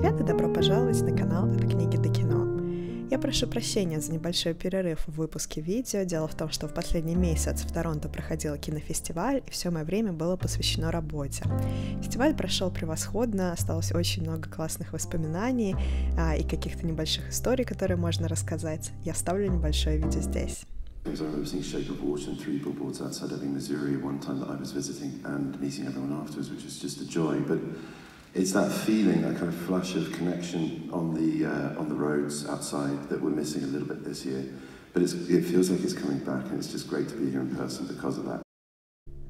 добро пожаловать на канал от книги до кино. Я прошу прощения за небольшой перерыв в выпуске видео. Дело в том, что в последний месяц в Торонто проходил кинофестиваль, и все мое время было посвящено работе. Фестиваль прошел превосходно, осталось очень много классных воспоминаний а, и каких-то небольших историй, которые можно рассказать. Я ставлю небольшое видео здесь. I remember seeing Shape of Water and three billboards outside Ebbing, Missouri one time that I was visiting and meeting everyone afterwards, which was just a joy. But it's that feeling, that kind of flush of connection on the uh, on the roads outside that we're missing a little bit this year. But it feels like it's coming back, and it's just great to be here in person because of that.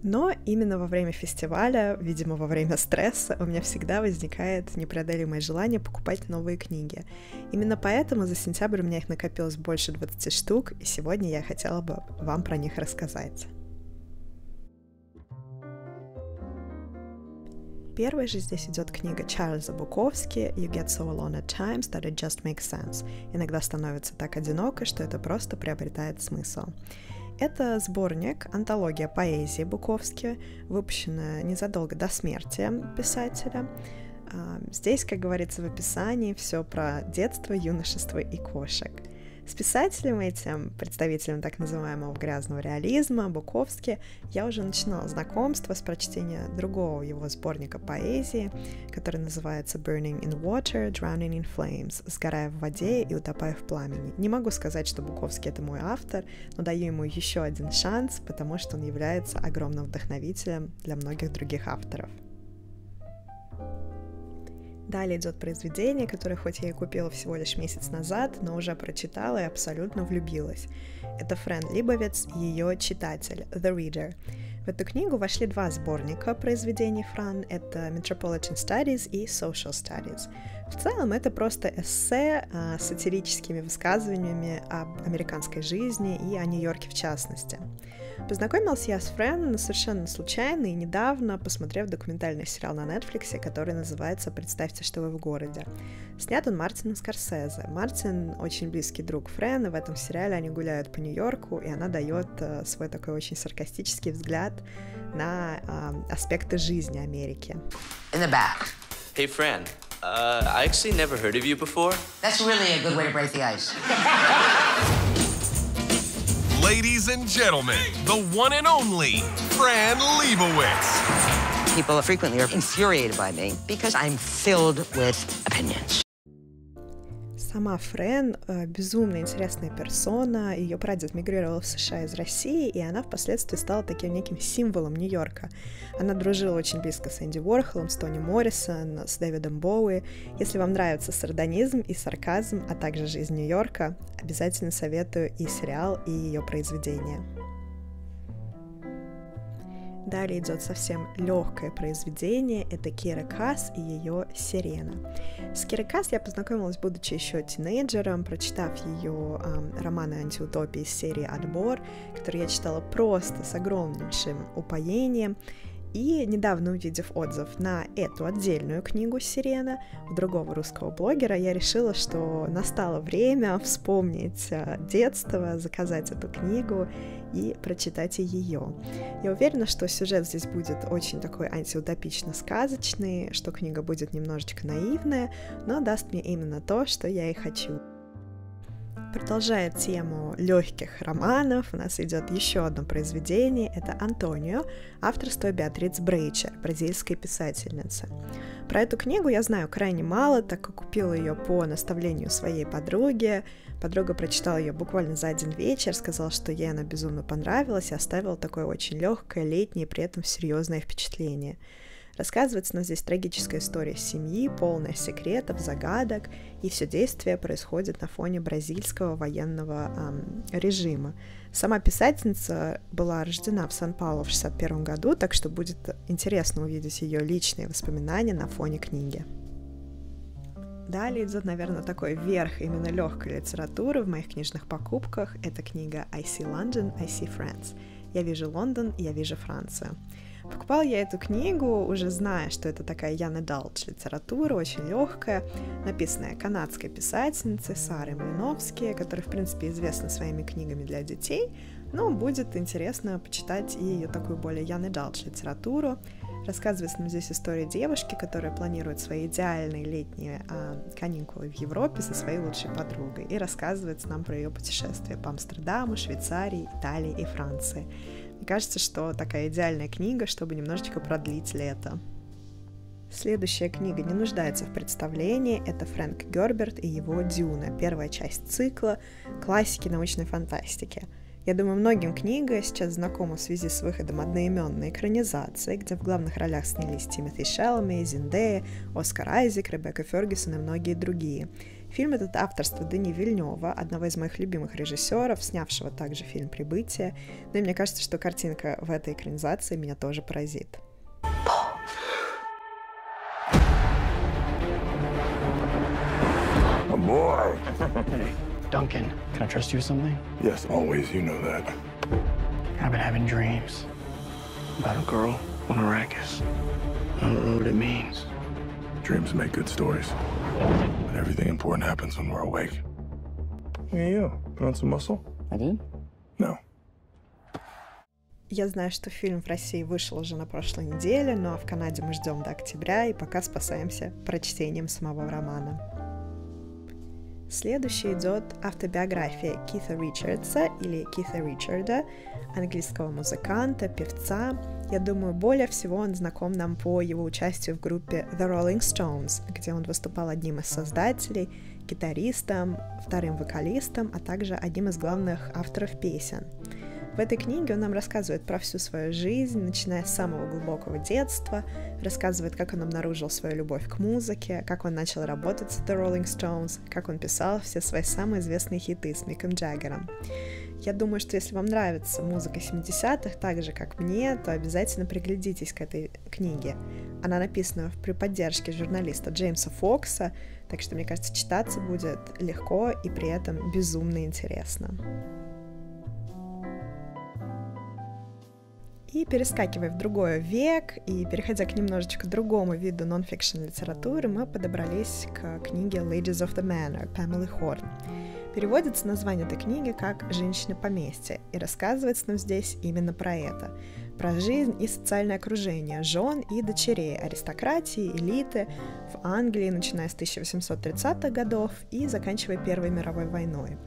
Но именно во время фестиваля, видимо, во время стресса, у меня всегда возникает непреодолимое желание покупать новые книги. Именно поэтому за сентябрь у меня их накопилось больше 20 штук, и сегодня я хотела бы вам про них рассказать. Первой же здесь идет книга Чарльза Буковски «You get so alone at times that it just makes sense». Иногда становится так одиноко, что это просто приобретает смысл. Это сборник, антология поэзии Буковски, выпущенная незадолго до смерти писателя. А, здесь, как говорится в описании, все про детство, юношество и кошек – с писателем этим, представителем так называемого грязного реализма, Буковски, я уже начинала знакомство с прочтения другого его сборника поэзии, который называется Burning in Water, Drowning in Flames, сгорая в воде и утопая в пламени. Не могу сказать, что Буковский это мой автор, но даю ему еще один шанс, потому что он является огромным вдохновителем для многих других авторов. Далее идет произведение, которое хоть я и купила всего лишь месяц назад, но уже прочитала и абсолютно влюбилась. Это Френ Либовец и ее читатель, The Reader. В эту книгу вошли два сборника произведений Фран. Это Metropolitan Studies и Social Studies. В целом это просто эссе а, с сатирическими высказываниями об американской жизни и о Нью-Йорке в частности. Познакомился я с Френ совершенно случайно и недавно, посмотрев документальный сериал на Netflix, который называется «Представьте, что вы в городе». Снят он Мартином Скорсезе. Мартин очень близкий друг Френ, и в этом сериале они гуляют по Нью-Йорку, и она дает э, свой такой очень саркастический взгляд на э, аспекты жизни Америки. In the back. Hey, Fran. Uh, I actually never heard of you before. That's really a good way to break the ice. Ladies and gentlemen, the one and only Fran Lebowitz. People frequently are infuriated by me because I'm filled with opinions. Сама Френ э, безумно интересная персона. Ее прадед мигрировал в США из России, и она впоследствии стала таким неким символом Нью-Йорка. Она дружила очень близко с Энди Уорхолом, с Тони Моррисон, с Дэвидом Боуи. Если вам нравится сардонизм и сарказм, а также жизнь Нью-Йорка, обязательно советую и сериал, и ее произведения. Далее идет совсем легкое произведение. Это Кира Касс и ее «Сирена». С Кирой Касс я познакомилась, будучи еще тинейджером, прочитав ее э, романы антиутопии из серии «Отбор», который я читала просто с огромнейшим упоением. И недавно увидев отзыв на эту отдельную книгу «Сирена» у другого русского блогера, я решила, что настало время вспомнить э, детство, заказать эту книгу и прочитать ее. Я уверена, что сюжет здесь будет очень такой антиутопично-сказочный, что книга будет немножечко наивная, но даст мне именно то, что я и хочу. Продолжая тему легких романов, у нас идет еще одно произведение. Это «Антонио», авторство Беатриц Брейчер, бразильской писательницы. Про эту книгу я знаю крайне мало, так как купила ее по наставлению своей подруги. Подруга прочитала ее буквально за один вечер, сказала, что ей она безумно понравилась и оставила такое очень легкое, летнее, при этом серьезное впечатление – Рассказывается нам здесь трагическая история семьи, полная секретов, загадок, и все действие происходит на фоне бразильского военного эм, режима. Сама писательница была рождена в Сан-Паулу в 61 году, так что будет интересно увидеть ее личные воспоминания на фоне книги. Далее идет, наверное, такой верх именно легкой литературы в моих книжных покупках. Это книга I See London, I See France. Я вижу Лондон, я вижу Францию. Покупала я эту книгу, уже зная, что это такая Яна Далч литература, очень легкая, написанная канадской писательницей Сарой Малиновски, которая, в принципе, известна своими книгами для детей, но будет интересно почитать и ее такую более Яны Далч литературу. Рассказывается нам здесь история девушки, которая планирует свои идеальные летние а, каникулы в Европе со своей лучшей подругой. И рассказывается нам про ее путешествия по Амстердаму, Швейцарии, Италии и Франции. Кажется, что такая идеальная книга, чтобы немножечко продлить лето. Следующая книга не нуждается в представлении. Это Фрэнк Герберт и его «Дюна», первая часть цикла классики научной фантастики. Я думаю, многим книга сейчас знакома в связи с выходом одноименной экранизации, где в главных ролях снялись Тимоти Шелми, Зиндея, Оскар Айзек, Ребекка Фергюсон и многие другие. Фильм этот авторство Дани Вильнева, одного из моих любимых режиссеров, снявшего также фильм «Прибытие». Ну и мне кажется, что картинка в этой экранизации меня тоже поразит. Boy. Duncan, can I trust you with something? Yes, always. You know that. I've been having dreams about a girl on Arrakis. I don't know what it means. Dreams make good stories. But everything important happens when we're awake. Hey, you. Put on some muscle? I did? No. Я знаю, что фильм в России вышел уже на прошлой неделе, но в Канаде мы ждем до октября и пока спасаемся прочтением самого романа. Следующий идет автобиография Кита Ричардса или Кита Ричарда, английского музыканта, певца. Я думаю, более всего он знаком нам по его участию в группе The Rolling Stones, где он выступал одним из создателей, гитаристом, вторым вокалистом, а также одним из главных авторов песен. В этой книге он нам рассказывает про всю свою жизнь, начиная с самого глубокого детства, рассказывает, как он обнаружил свою любовь к музыке, как он начал работать с The Rolling Stones, как он писал все свои самые известные хиты с Миком Джаггером. Я думаю, что если вам нравится музыка 70-х, так же, как мне, то обязательно приглядитесь к этой книге. Она написана при поддержке журналиста Джеймса Фокса, так что, мне кажется, читаться будет легко и при этом безумно интересно. И перескакивая в другой век и переходя к немножечко другому виду нон-фикшн литературы, мы подобрались к книге Ladies of the Manor Памелы Хорн. Переводится название этой книги как «Женщины поместья», и рассказывается нам здесь именно про это. Про жизнь и социальное окружение жен и дочерей аристократии, элиты в Англии, начиная с 1830-х годов и заканчивая Первой мировой войной.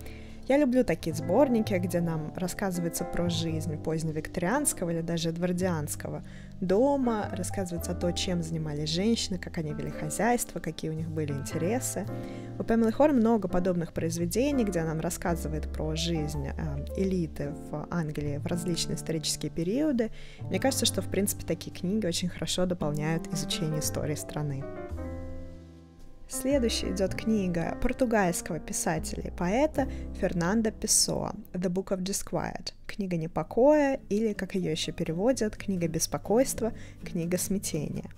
Я люблю такие сборники, где нам рассказывается про жизнь поздневикторианского или даже эдвардианского дома, рассказывается о том, чем занимались женщины, как они вели хозяйство, какие у них были интересы. У Памелы Хор много подобных произведений, где нам рассказывает про жизнь э, элиты в Англии в различные исторические периоды. Мне кажется, что, в принципе, такие книги очень хорошо дополняют изучение истории страны. Следующей идет книга португальского писателя и поэта Фернандо Песоа «The Book of Disquiet» — книга непокоя или, как ее еще переводят, книга беспокойства, книга смятения.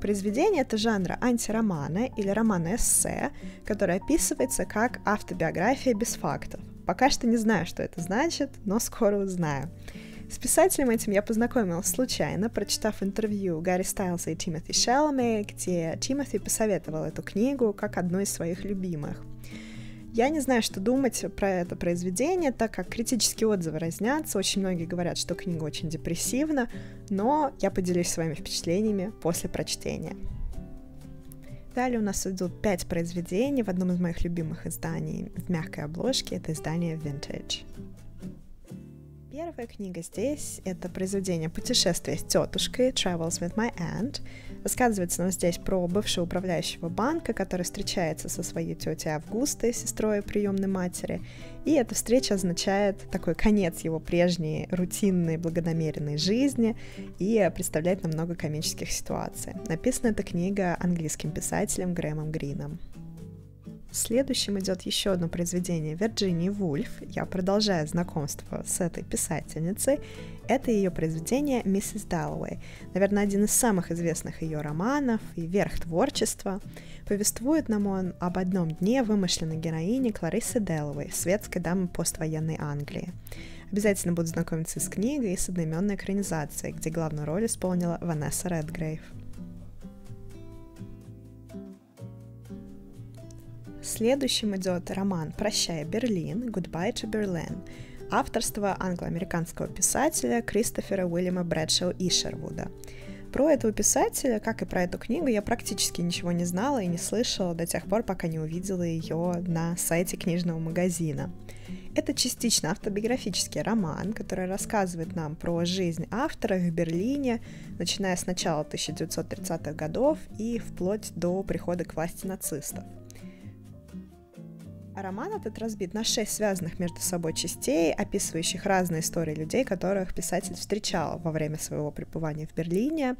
Произведение это жанра антиромана или романа-эссе, которое описывается как автобиография без фактов. Пока что не знаю, что это значит, но скоро узнаю. С писателем этим я познакомилась случайно, прочитав интервью Гарри Стайлса и Тимоти Шелме, где Тимоти посоветовал эту книгу как одну из своих любимых. Я не знаю, что думать про это произведение, так как критические отзывы разнятся. Очень многие говорят, что книга очень депрессивна, но я поделюсь своими впечатлениями после прочтения. Далее у нас идут пять произведений в одном из моих любимых изданий в мягкой обложке. Это издание Vintage. Первая книга здесь — это произведение «Путешествие с тетушкой» Travels with my aunt. Рассказывается нам здесь про бывшего управляющего банка, который встречается со своей тетей Августой, сестрой приемной матери. И эта встреча означает такой конец его прежней рутинной благонамеренной жизни и представляет нам много комических ситуаций. Написана эта книга английским писателем Грэмом Грином. Следующим идет еще одно произведение Вирджинии Вульф. Я продолжаю знакомство с этой писательницей. Это ее произведение «Миссис Даллоуэй». Наверное, один из самых известных ее романов и верх творчества. Повествует нам он об одном дне вымышленной героини Клариссы Дэллоуэй, светской дамы поствоенной Англии. Обязательно буду знакомиться с книгой и с одноименной экранизацией, где главную роль исполнила Ванесса Редгрейв. Следующим идет роман «Прощай, Берлин» «Goodbye to Berlin», авторство англо-американского писателя Кристофера Уильяма Брэдшоу Ишервуда. Про этого писателя, как и про эту книгу, я практически ничего не знала и не слышала до тех пор, пока не увидела ее на сайте книжного магазина. Это частично автобиографический роман, который рассказывает нам про жизнь автора в Берлине, начиная с начала 1930-х годов и вплоть до прихода к власти нацистов. Роман этот разбит на шесть связанных между собой частей, описывающих разные истории людей, которых писатель встречал во время своего пребывания в Берлине.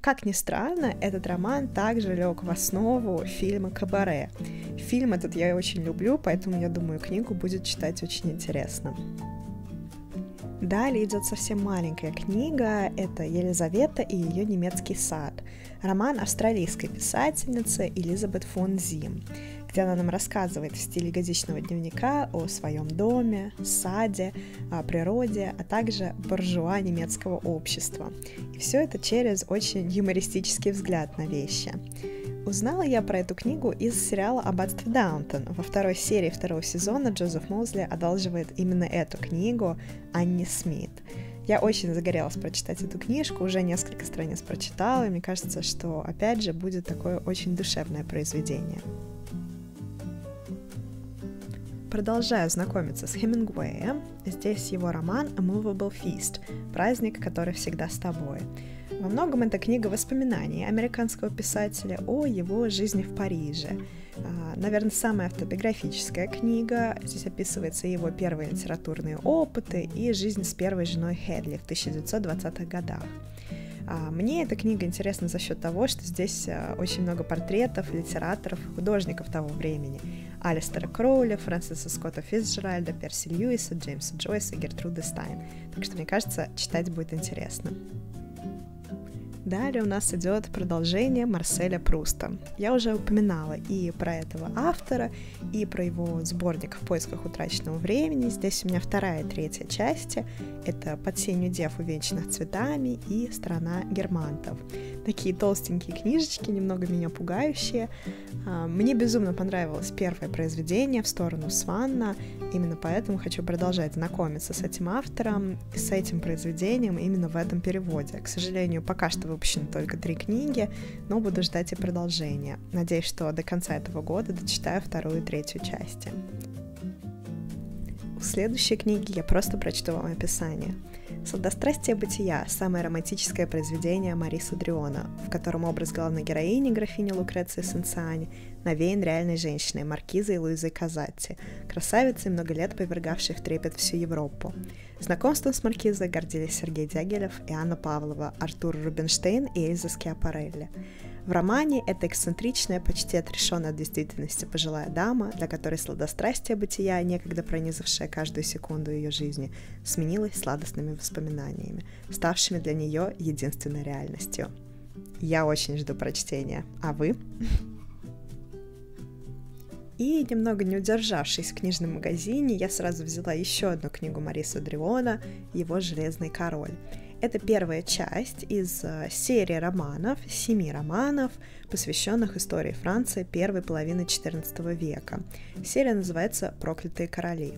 Как ни странно, этот роман также лег в основу фильма «Кабаре». Фильм этот я очень люблю, поэтому я думаю, книгу будет читать очень интересно. Далее идет совсем маленькая книга, это Елизавета и ее немецкий сад, роман австралийской писательницы Элизабет фон Зим где она нам рассказывает в стиле годичного дневника о своем доме, саде, о природе, а также буржуа немецкого общества. И все это через очень юмористический взгляд на вещи. Узнала я про эту книгу из сериала «Аббатство Даунтон». Во второй серии второго сезона Джозеф Моузли одалживает именно эту книгу Анни Смит. Я очень загорелась прочитать эту книжку, уже несколько страниц прочитала, и мне кажется, что, опять же, будет такое очень душевное произведение. Продолжаю знакомиться с Хемингуэем. Здесь его роман «A Movable Feast» — «Праздник, который всегда с тобой». Во многом это книга воспоминаний американского писателя о его жизни в Париже. А, наверное, самая автобиографическая книга. Здесь описываются его первые литературные опыты и жизнь с первой женой Хедли в 1920-х годах. А, мне эта книга интересна за счет того, что здесь а, очень много портретов, литераторов, художников того времени. Алистера Кроули, Фрэнсиса Скотта Фицджеральда, Перси Льюиса, Джеймса Джойса Гертруды Стайн. Так что, мне кажется, читать будет интересно. Далее у нас идет продолжение Марселя Пруста. Я уже упоминала и про этого автора, и про его сборник «В поисках утраченного времени». Здесь у меня вторая и третья части. Это «Под сенью дев, увенчанных цветами» и «Страна германтов». Такие толстенькие книжечки, немного меня пугающие. А, мне безумно понравилось первое произведение «В сторону Сванна». Именно поэтому хочу продолжать знакомиться с этим автором, с этим произведением именно в этом переводе. К сожалению, пока что выпущены только три книги, но буду ждать и продолжения. Надеюсь, что до конца этого года дочитаю вторую и третью части. В следующей книге я просто прочту вам описание. «Сладострастие бытия» — самое романтическое произведение Мариса Дриона, в котором образ главной героини, графини Лукреции Сенсани, навеян реальной женщиной, маркизой Луизой Казатти, красавицей, много лет повергавшей в трепет всю Европу. Знакомством с маркизой гордились Сергей Дягилев и Анна Павлова, Артур Рубинштейн и Эльза Скиапарелли. В романе это эксцентричная, почти отрешенная от действительности пожилая дама, для которой сладострастие бытия, некогда пронизавшее каждую секунду ее жизни, сменилось сладостными воспоминаниями, ставшими для нее единственной реальностью. Я очень жду прочтения. А вы? И немного не удержавшись в книжном магазине, я сразу взяла еще одну книгу Мариса Дриона «Его железный король». Это первая часть из э, серии романов, семи романов, посвященных истории Франции первой половины XIV века. Серия называется «Проклятые короли».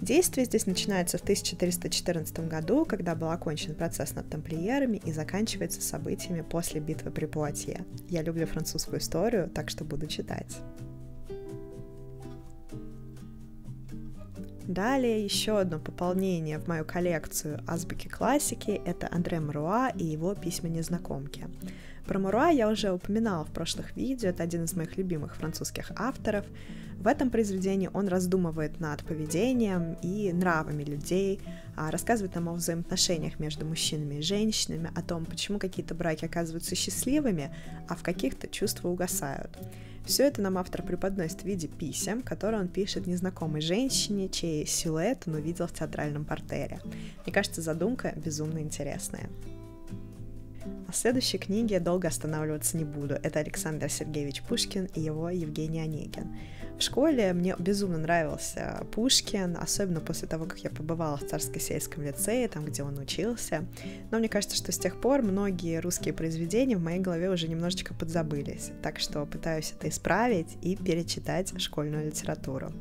Действие здесь начинается в 1414 году, когда был окончен процесс над тамплиерами и заканчивается событиями после битвы при Пуатье. Я люблю французскую историю, так что буду читать. Далее еще одно пополнение в мою коллекцию азбуки классики – это Андре Маруа и его письма незнакомки. Про Маруа я уже упоминала в прошлых видео, это один из моих любимых французских авторов. В этом произведении он раздумывает над поведением и нравами людей, а рассказывает нам о взаимоотношениях между мужчинами и женщинами, о том, почему какие-то браки оказываются счастливыми, а в каких-то чувства угасают. Все это нам автор преподносит в виде писем, которые он пишет незнакомой женщине, чей силуэт он увидел в театральном портере. Мне кажется, задумка безумно интересная. На следующей книге я долго останавливаться не буду. Это Александр Сергеевич Пушкин и его Евгений Онегин. В школе мне безумно нравился Пушкин, особенно после того, как я побывала в Царско-сельском лицее, там, где он учился. Но мне кажется, что с тех пор многие русские произведения в моей голове уже немножечко подзабылись. Так что пытаюсь это исправить и перечитать школьную литературу.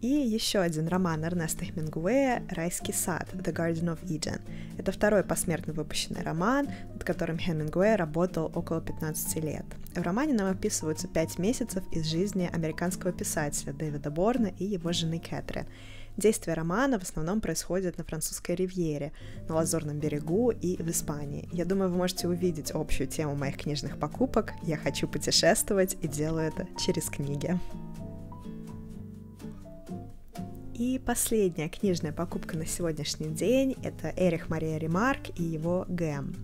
И еще один роман Эрнеста Хемингуэя «Райский сад» «The Garden of Eden». Это второй посмертно выпущенный роман, над которым Хемингуэй работал около 15 лет. В романе нам описываются пять месяцев из жизни американского писателя Дэвида Борна и его жены Кэтрин. Действие романа в основном происходит на французской ривьере, на Лазурном берегу и в Испании. Я думаю, вы можете увидеть общую тему моих книжных покупок. Я хочу путешествовать и делаю это через книги. И последняя книжная покупка на сегодняшний день — это Эрих Мария Ремарк и его «Гэм».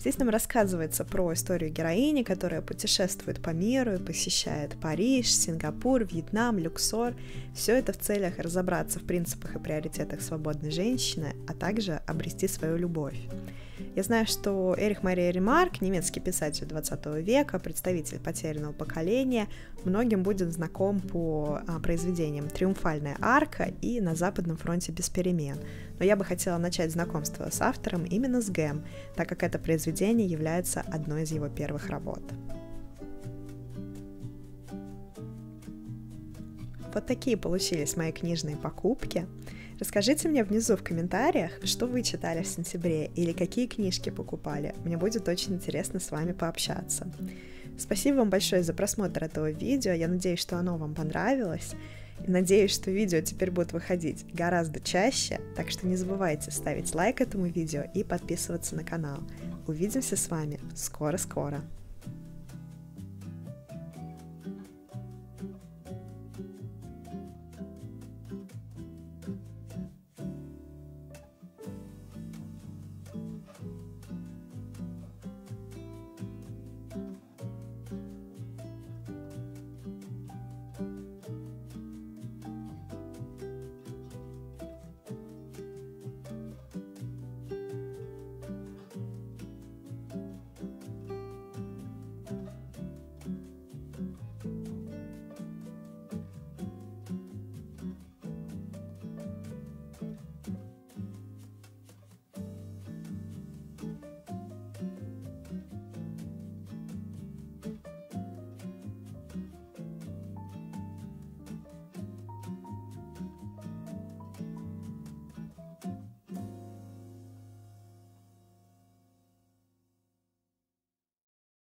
Здесь нам рассказывается про историю героини, которая путешествует по миру, посещает Париж, Сингапур, Вьетнам, Люксор. Все это в целях разобраться в принципах и приоритетах свободной женщины, а также обрести свою любовь. Я знаю, что Эрих Мария Ремарк, немецкий писатель 20 века, представитель потерянного поколения, многим будет знаком по а, произведениям «Триумфальная арка» и «На западном фронте без перемен». Но я бы хотела начать знакомство с автором именно с Гэм, так как это произведение является одной из его первых работ. Вот такие получились мои книжные покупки. Расскажите мне внизу в комментариях, что вы читали в сентябре или какие книжки покупали. Мне будет очень интересно с вами пообщаться. Спасибо вам большое за просмотр этого видео. Я надеюсь, что оно вам понравилось. И надеюсь, что видео теперь будут выходить гораздо чаще, так что не забывайте ставить лайк этому видео и подписываться на канал. Увидимся с вами скоро-скоро.